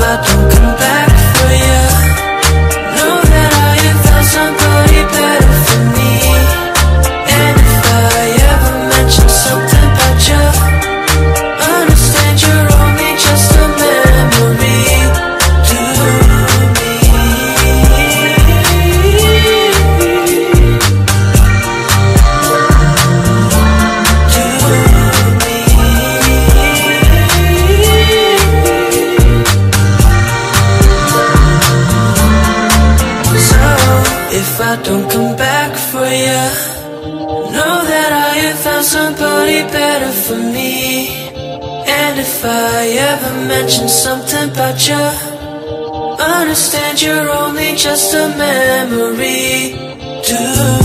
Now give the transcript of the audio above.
I don't come back if I don't come back for you, know that I have found somebody better for me. And if I ever mention something about you, understand you're only just a memory to